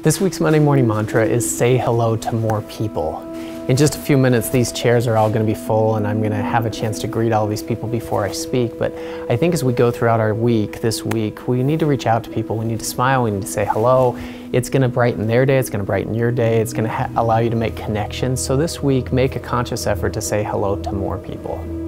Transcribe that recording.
This week's Monday morning mantra is say hello to more people. In just a few minutes, these chairs are all going to be full, and I'm going to have a chance to greet all these people before I speak. But I think as we go throughout our week, this week, we need to reach out to people. We need to smile. We need to say hello. It's going to brighten their day. It's going to brighten your day. It's going to allow you to make connections. So this week, make a conscious effort to say hello to more people.